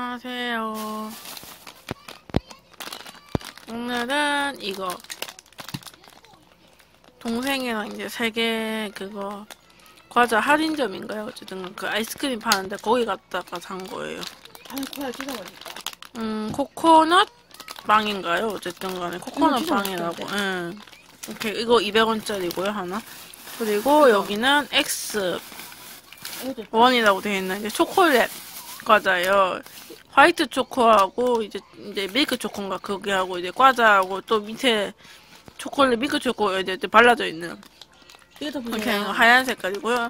안녕하세요. 오늘은 이거 동생이랑 이제 세개 그거 과자 할인점인가요? 어쨌든 그 아이스크림 파는데 거기 갔다가 산 거예요. 아니 코야 진짜 맛있다. 음 코코넛 빵인가요? 어쨌든 간에 코코넛 음, 진짜 빵이라고. 응. 이렇게 이거 200원짜리고요 하나. 그리고 여기는 X 이것도 원이라고 되어 있는 게 초콜릿 과자예요. 화이트 초코하고 이제 이제 밀크 초코인가 그게 하고 이제 과자하고 또 밑에 초콜릿 밀크 초코 이제 이제 발라져 있는 이것도 이렇게 보세요. 하얀 색깔이고요.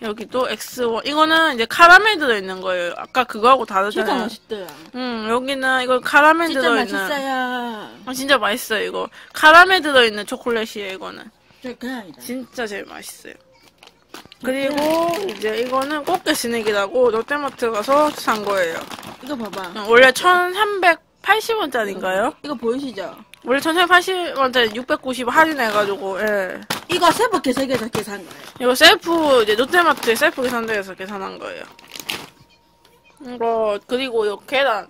여기도 X1 이거는 이제 카라멜 들어 있는 거예요. 아까 그거하고 진짜 다르잖아요. 맛있더라. 음 여기는 이거 카라멜 진짜 들어 있는 맛있어요. 아, 진짜 맛있어요 이거 카라멜 들어 있는 초콜릿이에요 이거는. 저 그냥. 진짜 제일 맛있어요. 그리고 이제 이거는 꽃게 스낵이라고 롯데마트 가서 산 거예요. 이거 봐봐. 원래 1380원짜리인가요? 이거 보이시죠? 원래 1380원짜리 690원 할인해가지고, 예. 이거 세 개 세 개 다 계산한 거예요. 이거 셀프, 이제 롯데마트에 셀프 계산대에서 계산한 거예요. 이거, 그리고 이 계란.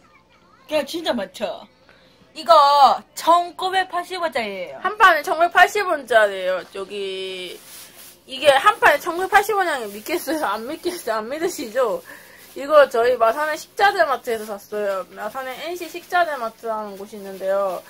걔 진짜 많죠? 이거 1980원짜리예요. 한 판에 1980원짜리예요. 여기, 이게 한 판에 1980원이라는 믿겠어요? 안 믿겠어요? 안 믿으시죠? 이거 저희 마산의 식자재마트에서 샀어요. 마산의 NC 식자재마트라는 곳이 있는데요.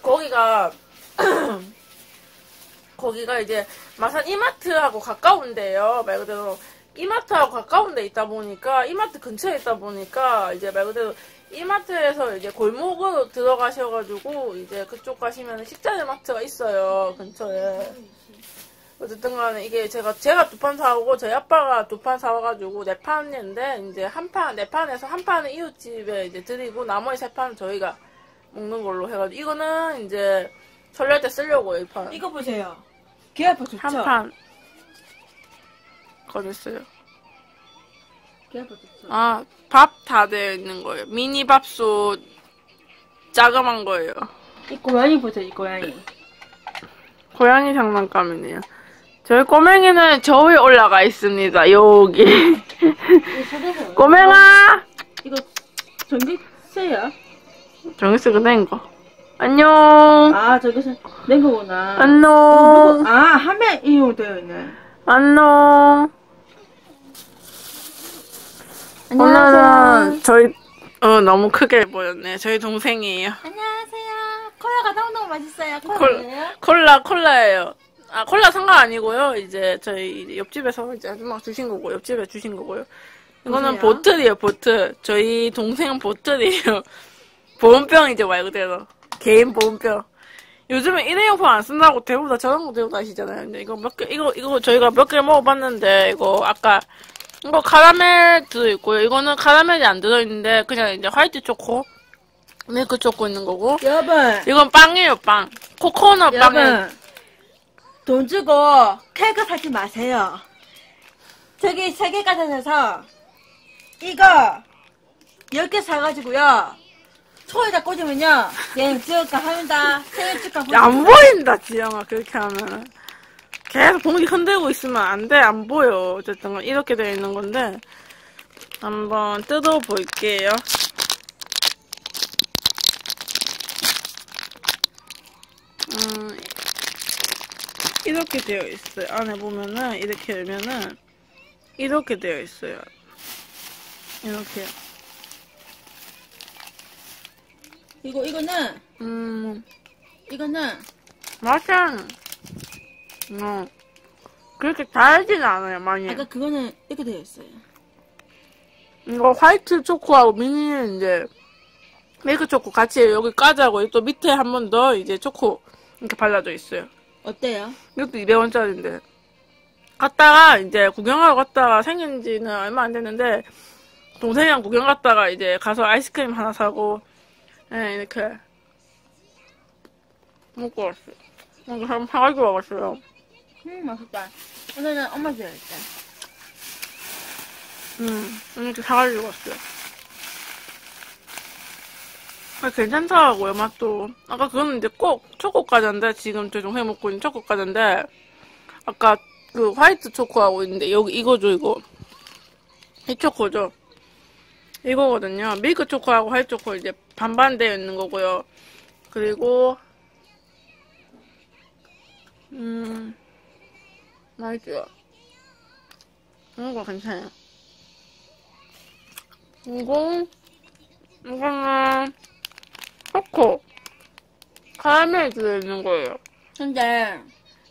거기가, 거기가 이제 마산 이마트하고 가까운데요. 말 그대로 이마트하고 가까운 데 있다 보니까 이마트 근처에 있다 보니까 이제 말 그대로 이마트에서 이제 골목으로 들어가셔가지고 이제 그쪽 가시면 식자재 마트가 있어요 근처에 어쨌든 간에 이게 제가 제가 두 판 사오고 저희 아빠가 두 판 사와가지고 네 판인데 이제 한 판 네 판에서 한 판은 이웃집에 이제 드리고 나머지 세 판은 저희가 먹는 걸로 해가지고 이거는 이제 설날 때 쓰려고 이 판. 이거 보세요. 걔 아빠 좋죠? 한 판. 걔 아빠 좋죠? 아, 밥 다 되어 있는 거예요. 미니 밥솥, 자그만 거예요. 이 고양이 보세요, 이 고양이. 고양이 장난감이네요. 저희 꼬맹이는 저 위에 올라가 있습니다. 여기. 꼬맹아! 이거 전기세야? 정수 그낸 거. 안녕. 아, 저기서 낸 거구나. 안녕. 아, 하면 이용되어 있네. 안녕. 오늘은 저희, 어, 너무 크게 보였네. 저희 동생이에요. 안녕하세요. 콜라가 너무너무 맛있어요. 콜, 콜라예요? 콜라, 콜라예요. 아, 콜라 상관 아니고요. 이제 저희 이제 옆집에서 이제 아줌마가 주신 거고, 옆집에 주신 거고요. 이거는. 보틀이에요, 보틀. 저희 동생은 보틀이에요. 보온병이죠, 말 그대로. 개인 보온병. 요즘에 일회용품 안 쓴다고 대부분 다 저런 거 들고 다니시잖아요. 근데 이거 몇 개, 이거, 이거 저희가 몇 개 먹어봤는데, 이거 아까, 이거 카라멜 들어있고요. 이거는 카라멜이 안 들어있는데, 그냥 이제 화이트 초코, 밀크 초코 있는 거고. 여러분, 이건 빵이에요, 빵. 코코넛 빵에 여러분, 돈 주고 케이크 사지 마세요. 저기 세계가전에서 이거 10개 사가지고요. 초에다 꽂으면요. 생일 축하합니다. 생일 축하합니다. 안 보인다, 지영아, 그렇게 하면. 계속 봉지 흔들고 있으면 안 돼, 안 보여. 어쨌든, 이렇게 되어 있는 건데, 한번 뜯어볼게요. 음, 이렇게 되어 있어요. 안에 보면은, 이렇게 열면은, 이렇게 되어 있어요. 이렇게. 이거, 이거는, 음, 이거는, 맛은, 어, 그렇게 달진 않아요, 많이. 아까 그거는 이렇게 되어 있어요. 이거 화이트 초코하고 미니는 이제 밀크 초코 같이 여기 까자고 또 밑에 한 번 더 이제 초코 이렇게 발라져 있어요. 어때요? 이것도 200원짜리인데. 갔다가 이제 구경하러 갔다가 생긴 지는 얼마 안 됐는데 동생이랑 구경 갔다가 이제 가서 아이스크림 하나 사고 예, 이렇게 먹고 왔어요. 이렇게 한번 사가지고 와봤어요. 음, 맛있다. 오늘은 엄마 줘야겠다. 음, 이렇게 사가지고 왔어요. 아, 괜찮더라고요, 맛도. 아까 그거는 이제 꼭 초코 과자인데, 지금 저 동생 먹고 있는 초코 과자인데, 아까 그 화이트 초코하고 있는데, 여기 이거죠, 이거. 이 초코죠. 이거거든요. 밀크 초코하고 화이트 초코 이제 반반 되어 있는 거고요. 그리고 음 맛있죠. 이거 괜찮아요. 이거 이거는 초코 카라멜 들어있는 거예요. 근데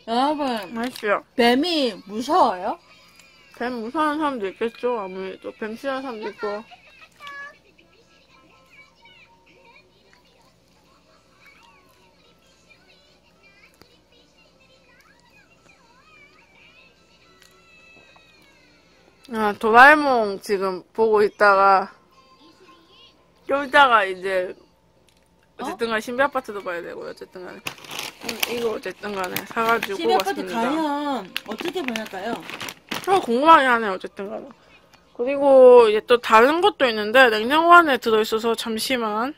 여러분 맛있어요. 뱀이 무서워요? 뱀 무서워하는 사람도 있겠죠. 아무래도 뱀 싫어하는 사람도 있고. 아, 도라에몽 지금 보고 있다가 좀 이따가 이제 어쨌든 간에 신비 아파트도 봐야 되고요. 어쨌든 간에 음, 이거 어쨌든 간에 사가지고 시베아파트 왔습니다. 가면 어떻게 변할까요? 어, 궁금하긴 하네요, 어쨌든 간에. 그리고 이제 또 다른 것도 있는데, 냉장고 안에 들어있어서 잠시만,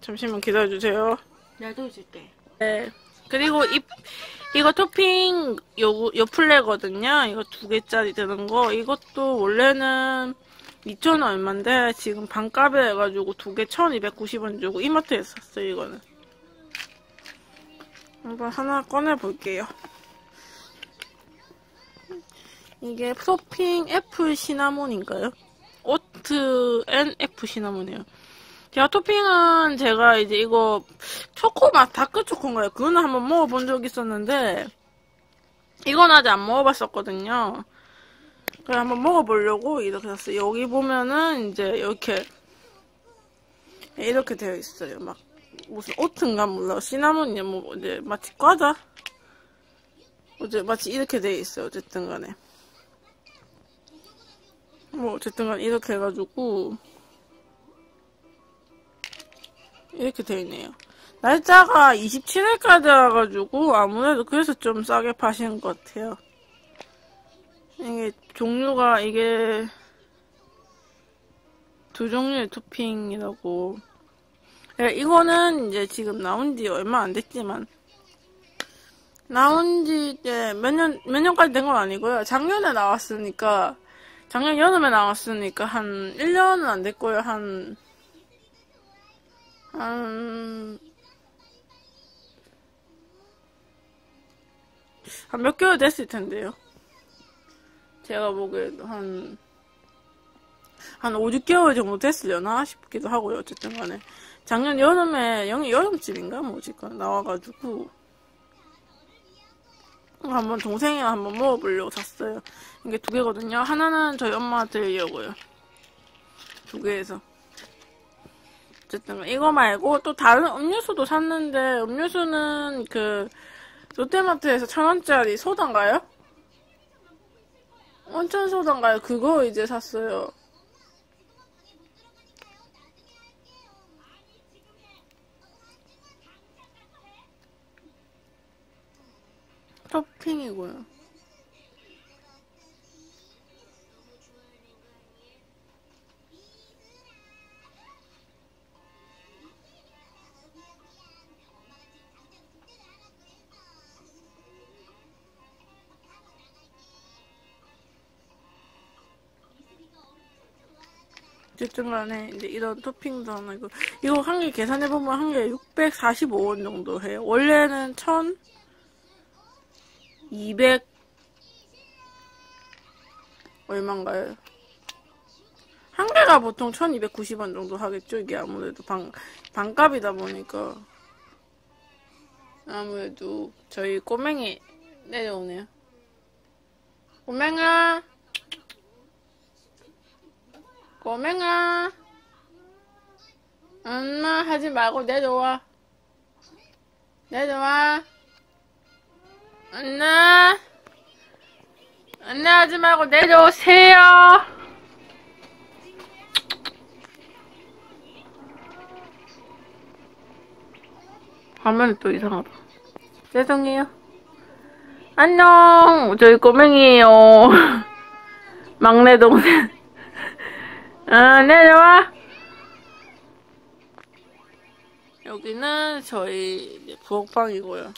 잠시만 기다려주세요. 나도 있을게. 네. 그리고 이, 이거 토핑 요, 요 플레거든요. 이거 두 개짜리 드는 거. 이것도 원래는 2,000원 얼마인데, 지금 반값에 해가지고 두 개 1,290원 주고 이마트에서 샀어요, 이거는. 한번 하나 꺼내볼게요. 이게 토핑 apple cinnamon인가요? Oat and apple cinnamon이에요. 제가 토핑은 제가 이제 이거 초코 맛 dark 초코인가요? 그거는 한번 먹어본 적 있었는데 이건 아직 안 먹어봤었거든요. 그래 한번 먹어보려고 이렇게 샀어요. 여기 보면은 이제 이렇게 이렇게 되어 있어요. 막 무슨 오트인가 몰라. 시나몬이 뭐 이제 마치 과자. 어제 마치 이렇게 되어 있어요. 어쨌든 간에. 뭐 어쨌든 간에 이렇게 해가지고 이렇게 되어 있네요. 날짜가 27일까지 와가지고 아무래도 그래서 좀 싸게 파시는 것 같아요. 이게 종류가 이게 두 종류의 토핑이라고. 예, 이거는 이제 지금 나온 지 얼마 안 됐지만 나온 지 이제 몇 년, 몇 년까지 된 건 아니고요. 작년에 나왔으니까 작년 여름에 나왔으니까 한 1년은 안 됐고요. 한, 한, 한 몇 개월 됐을 텐데요. 제가 보기에도 한, 한 5, 6개월 정도 됐으려나 싶기도 하고요. 어쨌든 간에. 작년 여름에, 영, 여름쯤인가? 뭐지까 나와가지고. 한번 동생이랑 한번 먹어보려고 샀어요. 이게 두 개거든요. 하나는 저희 엄마 드리려고요. 두 개에서. 어쨌든 이거 말고 또 다른 음료수도 샀는데 음료수는 그 롯데마트에서 천 원짜리 소다인가요? 원천 소다인가요? 그거 이제 샀어요. 토핑이고요. 어쨌든 간에 이제 이런 토핑도 하나 이거 이거 한 개 계산해 보면 한 개 645원 정도 해요. 원래는 1,000 200 얼마인가요? 한 개가 보통 1290원 정도 하겠죠? 이게 아무래도 반, 반값이다 보니까 아무래도 저희 꼬맹이 내려오네요. 꼬맹아 꼬맹아. 엄마 하지 말고 내려와. 내려와. 안나 안나 하지 말고 내려오세요. 화면이 또 이상하다. 죄송해요. 안녕. 저희 꼬맹이에요. 막내 동생 아 내려와 여기는 저희 부엌방이고요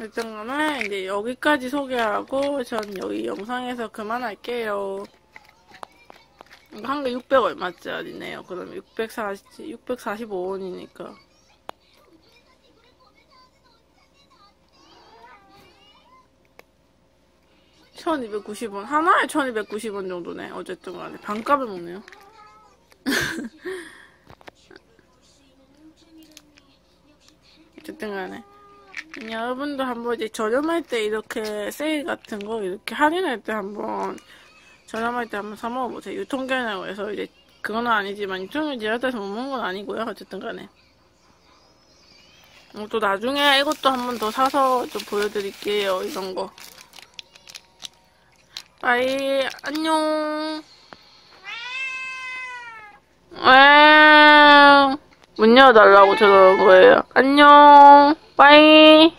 일단 간에 이제 여기까지 소개하고 전 여기 영상에서 그만할게요. 한 개 600 얼마짜리네요. 그럼 640, 645원이니까. (1290원) 하나에 (1290원) 정도네 어쨌든 간에 반값을 먹네요 어쨌든 간에 여러분도 한번 이제 저렴할 때 이렇게 세일 같은 거 이렇게 할인할 때 한번 저렴할 때 한번 사 먹어보세요. 유통기한이라고 해서 이제 그건 아니지만 유통기한 지났다해서 못 먹는 건 아니고요. 어쨌든 간에. 어, 또 나중에 이것도 한번 더 사서 좀 보여드릴게요. 이런 거. 빠이 안녕. 왜? 문 열어달라고 저러는 거예요. 안녕. 빠이.